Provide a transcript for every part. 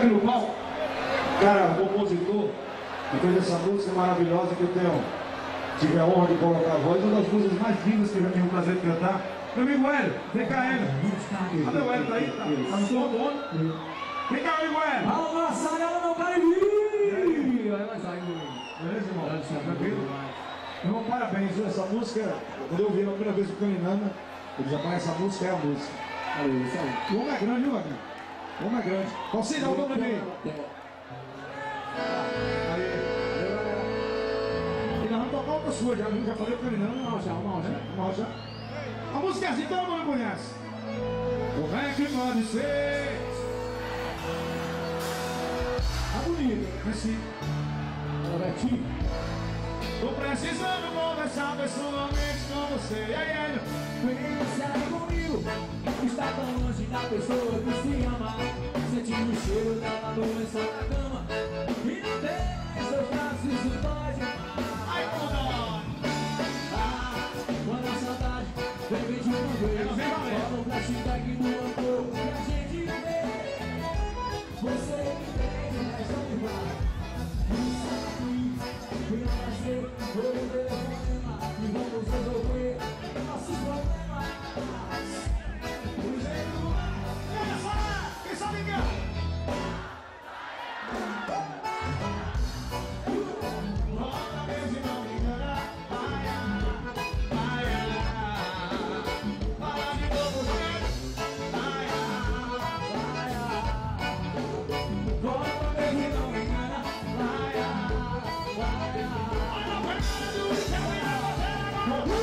aqui no palco. Cara, compositor, que fez essa música maravilhosa que eu tenho, tive a honra de colocar a voz, uma das músicas mais lindas que eu já tive o prazer de cantar. Meu amigo Hélio, vem cá, Hélio. Cadê o Hélio? Tá aí? Tá, tá no som do Vem cá, amigo Hélio. Alô, nossa galera, meu Cariri! Olha nós aí, Beleza, irmão? Tranquilo? Irmão, parabéns? Essa música, quando eu ouvi a primeira vez o Caninana, ele já conhece a música, é a música. Valeu, isso aí. O homem é grande, viu, Wagner? O é grande. Qual seja o nome dele? Aí. E nós vamos tocar outra sua já, viu? Já falei Caninana. Vamos já, vamos já. Vamos já. A música é assim, todo mundo conhece. É que pode ser? Tá bonito, assim. Robertinho. Tô precisando conversar pessoalmente com você. E aí, Hélio? Pensa aí comigo Está tão longe da pessoa que se ama o cheiro dela no lençol da cama. E não tem seus braços, isso demais Ai, dói. Ah, quando a saudade vem de uma vez. Ela vem valendo. Fala o flashback do amor que a gente vê. Você me tem, mas não me vai Whoa.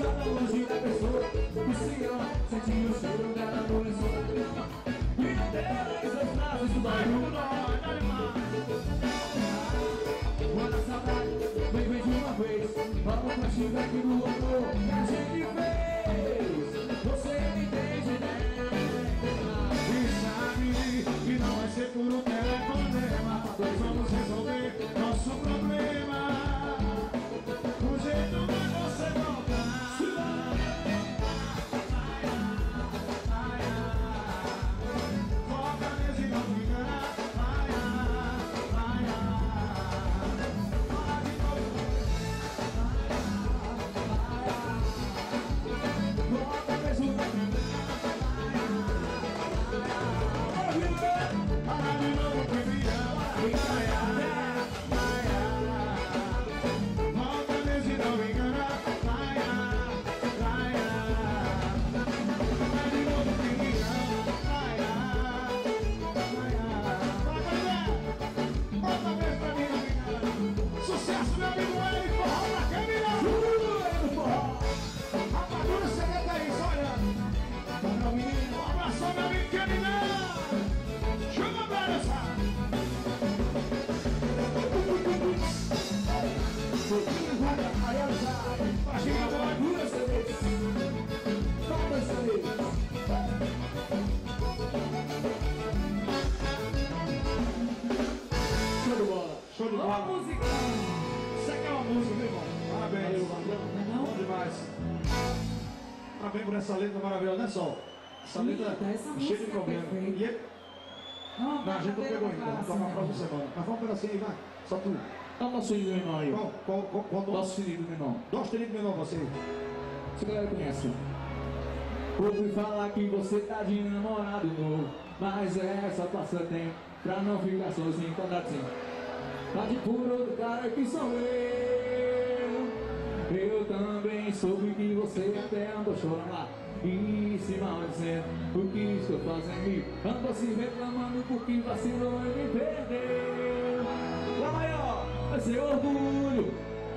Está longe da pessoa que se ama Sentindo o cheiro dela no lençol da cama E em seus braços Isso dói muito Quando a saudade vem, vem de uma vez Vamos pra feedback no amor That's not também por essa letra maravilhosa, né, Sol? Essa letra essa cheia de é problema. perfeita. E é- Não, não, a gente não pegou ainda, vamos tocar na próxima semana. Mas vamos um pedacinho aí, vai. Só tu. Dá o nosso filho menor aí. Qual, qual, qual, qual nome? Nosso filho menor. Dois trilhos menor você. Se a galera conhece. Ouvi falar que você tá de namorado novo Mas é só passatempo Pra não ficar sozinho quadradinho Tá de puro do cara que sou eu eu também soube que você até andou chorando lá e se mal dizendo o que estou fazendo? Andou se assim reclamando porque vacilou e me perdeu. Lá maior é seu orgulho.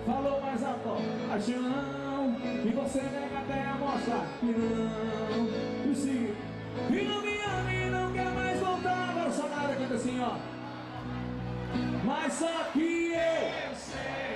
Falou mais a pó, achando não E você nega até a mostrar que não. E se e não me ama e não quer mais voltar. Agora o Sonara canta assim ó. Mas só que eu sei